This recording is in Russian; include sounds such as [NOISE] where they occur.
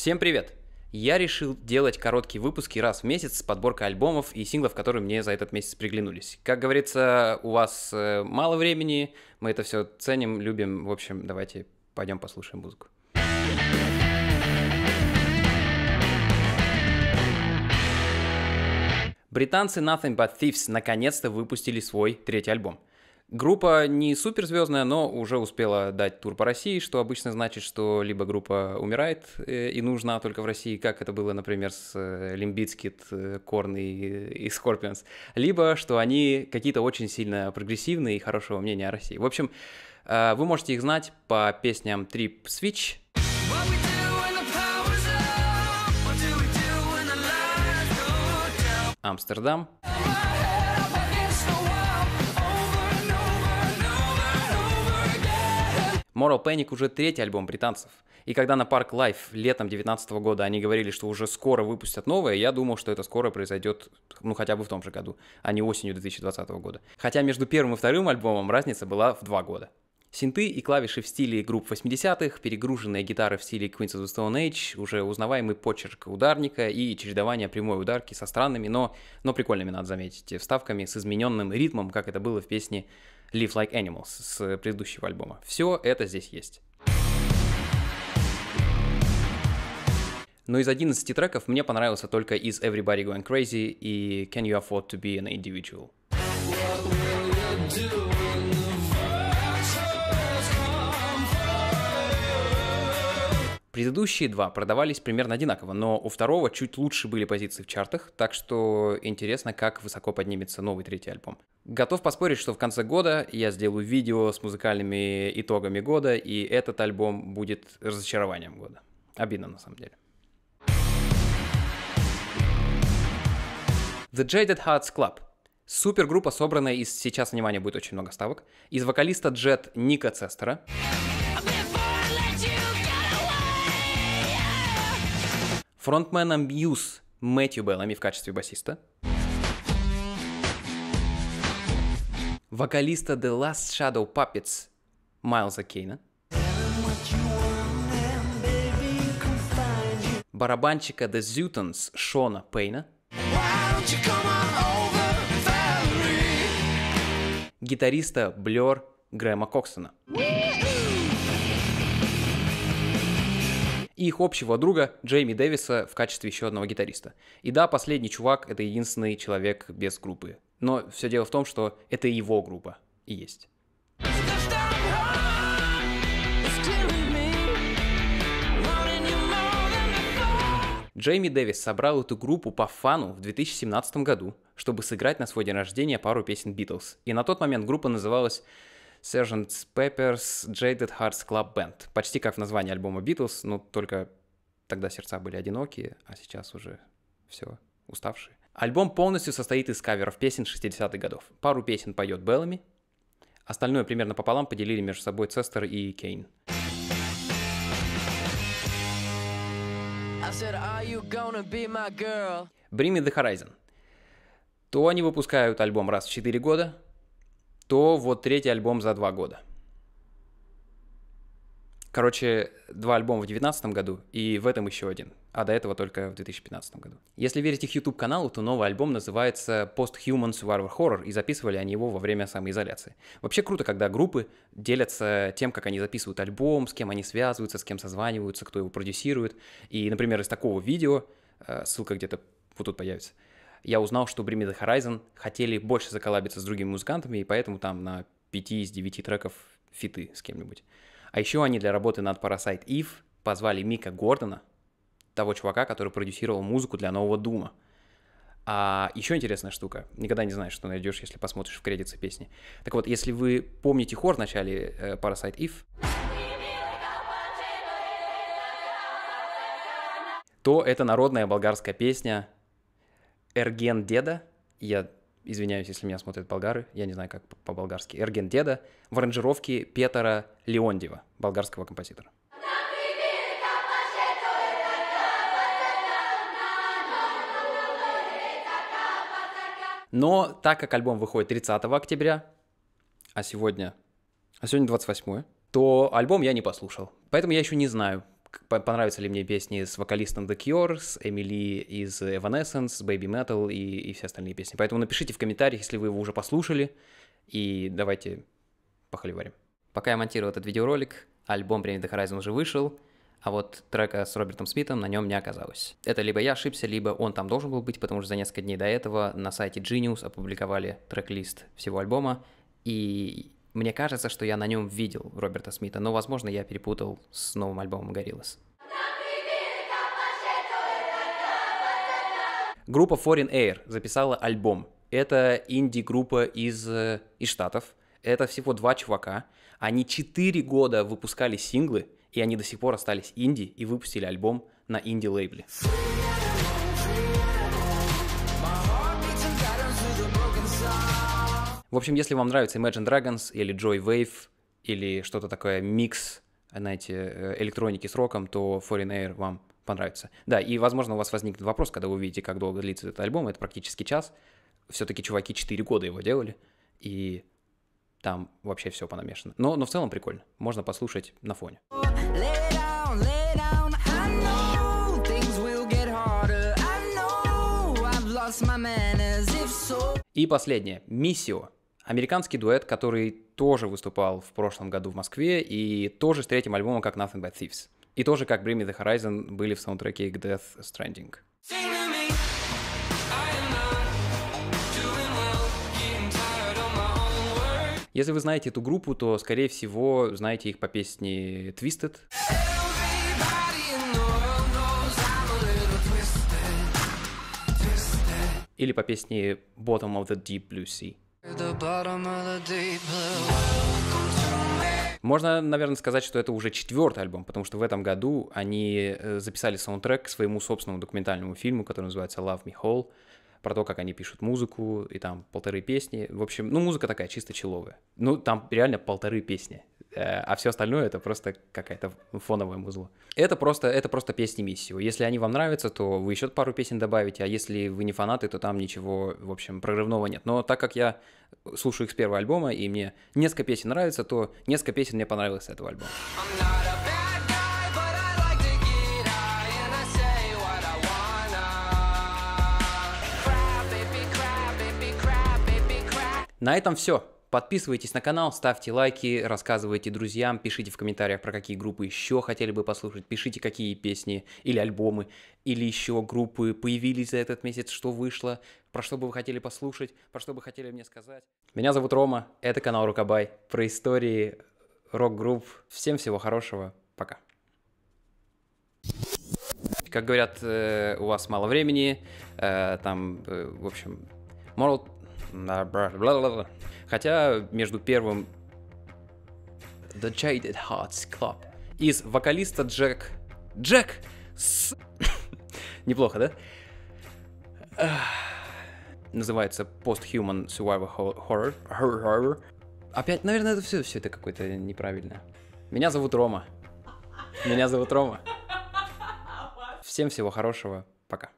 Всем привет! Я решил делать короткие выпуски раз в месяц с подборкой альбомов и синглов, которые мне за этот месяц приглянулись. Как говорится, у вас э, мало времени, мы это все ценим, любим. В общем, давайте пойдем послушаем музыку. Британцы Nothing But Thieves наконец-то выпустили свой третий альбом. Группа не суперзвездная, но уже успела дать тур по России, что обычно значит, что либо группа умирает э, и нужна только в России, как это было, например, с Лимбицкит, Корн и, и Scorpions, либо что они какие-то очень сильно прогрессивные и хорошего мнения о России. В общем, э, вы можете их знать по песням Trip Switch, Амстердам. Moral Panic уже третий альбом британцев. И когда на Park Life летом 2019 года они говорили, что уже скоро выпустят новое, я думал, что это скоро произойдет, ну, хотя бы в том же году, а не осенью 2020 года. Хотя между первым и вторым альбомом разница была в два года. Синты и клавиши в стиле групп 80-х, перегруженные гитары в стиле Queens of the Stone Age, уже узнаваемый почерк ударника и чередование прямой ударки со странными, но, но прикольными, надо заметить, вставками с измененным ритмом, как это было в песне Live Like Animals с предыдущего альбома. Все это здесь есть. Но из 11 треков мне понравился только из Everybody Going Crazy и Can You Afford to Be an Individual. Предыдущие два продавались примерно одинаково, но у второго чуть лучше были позиции в чартах, так что интересно, как высоко поднимется новый третий альбом. Готов поспорить, что в конце года я сделаю видео с музыкальными итогами года, и этот альбом будет разочарованием года. Обидно на самом деле. The Jaded Hearts Club. Супергруппа, собранная из, сейчас, внимание, будет очень много ставок, из вокалиста Джет Ника Цестера. Фронтмена Мьюз Мэтью Беллами в качестве басиста, вокалиста The Last Shadow Puppets Майлза Кейна, барабанщика The Zutons Шона Пейна, гитариста Блер Грэма Коксона. И их общего друга Джейми Дэвиса в качестве еще одного гитариста. И да, последний чувак — это единственный человек без группы. Но все дело в том, что это его группа и есть. Джейми Дэвис собрал эту группу по фану в 2017 году, чтобы сыграть на свой день рождения пару песен Битлз. И на тот момент группа называлась Sgt. Pepper's Jaded Hearts Club Band. Почти как в названии альбома Beatles, но только тогда сердца были одинокие, а сейчас уже все, уставшие. Альбом полностью состоит из каверов песен 60-х годов. Пару песен поет Беллами, остальное примерно пополам поделили между собой Цестер и Кейн. Bring Me The Horizon. То они выпускают альбом раз в 4 года, то вот третий альбом за два года. Короче, два альбома в 2019 году и в этом еще один, а до этого только в 2015 году. Если верить их YouTube-каналу, то новый альбом называется Post-Human Survivor Horror, и записывали они его во время самоизоляции. Вообще круто, когда группы делятся тем, как они записывают альбом, с кем они связываются, с кем созваниваются, кто его продюсирует. И, например, из такого видео, э, ссылка где-то вот тут появится, я узнал, что Bring Me The Horizon хотели больше заколабиться с другими музыкантами, и поэтому там на 5 из 9 треков фиты с кем-нибудь. А еще они для работы над Parasite Eve позвали Мика Гордона, того чувака, который продюсировал музыку для нового Дума. А еще интересная штука, никогда не знаешь, что найдешь, если посмотришь в кредиты песни. Так вот, если вы помните хор в начале э, Parasite Eve, то это народная болгарская песня Эрген Деда, я извиняюсь, если меня смотрят болгары, я не знаю, как по-болгарски, Эрген Деда в аранжировке Петра Леондева, болгарского композитора. Но так как альбом выходит 30 октября, а сегодня, а сегодня 28, то альбом я не послушал. Поэтому я еще не знаю, понравятся ли мне песни с вокалистом The Cure, с Эмили из Evanescence, Baby Metal и, и все остальные песни. Поэтому напишите в комментариях, если вы его уже послушали, и давайте похоливарим. Пока я монтирую этот видеоролик, альбом Bring the Horizon уже вышел, а вот трека с Робертом Смитом на нем не оказалось. Это либо я ошибся, либо он там должен был быть, потому что за несколько дней до этого на сайте Genius опубликовали трек-лист всего альбома, и мне кажется, что я на нем видел Роберта Смита, но, возможно, я перепутал с новым альбомом Gorillaz. Группа Foreign Air записала альбом. Это инди-группа из, э, из Штатов. Это всего два чувака. Они четыре года выпускали синглы, и они до сих пор остались инди и выпустили альбом на инди-лейбле. В общем, если вам нравится Imagine Dragons или Joy Wave или что-то такое микс, знаете, э, электроники с роком, то Foreign Air вам понравится. Да, и, возможно, у вас возникнет вопрос, когда вы увидите, как долго длится этот альбом, это практически час. Все-таки чуваки 4 года его делали, и там вообще все понамешано. Но, но в целом прикольно, можно послушать на фоне. И последнее. Миссио. Американский дуэт, который тоже выступал в прошлом году в Москве и тоже с третьим альбомом как Nothing But Thieves. И тоже как Bring Me The Horizon были в саундтреке к Death Stranding. Если вы знаете эту группу, то, скорее всего, знаете их по песне Twisted. Или по песне Bottom of the Deep Blue Sea. Можно, наверное, сказать, что это уже четвертый альбом, потому что в этом году они э, записали саундтрек к своему собственному документальному фильму, который называется Love Me Whole, про то, как они пишут музыку, и там полторы песни. В общем, ну, музыка такая чисто человая. Ну, там реально полторы песни. Э, а все остальное это просто какая-то фоновая музыка. Это просто, это просто песни миссию. Если они вам нравятся, то вы еще пару песен добавите, а если вы не фанаты, то там ничего, в общем, прорывного нет. Но так как я слушаю их с первого альбома, и мне несколько песен нравится, то несколько песен мне понравилось с этого альбома. На этом все. Подписывайтесь на канал, ставьте лайки, рассказывайте друзьям, пишите в комментариях, про какие группы еще хотели бы послушать, пишите, какие песни или альбомы, или еще группы появились за этот месяц, что вышло, про что бы вы хотели послушать, про что бы хотели мне сказать. Меня зовут Рома, это канал Рукабай, про истории рок-групп. Всем всего хорошего, пока. Как говорят, э, у вас мало времени, э, там, э, в общем, moral Хотя между первым The Jaded Hearts Club из вокалиста Джек... Джек! С... [LAUGHS] Неплохо, да? Называется Post-Human Survivor Horror. Horror. Опять, наверное, это все, все это какое-то неправильное. Меня зовут Рома. Меня зовут Рома. [LAUGHS] Всем всего хорошего. Пока.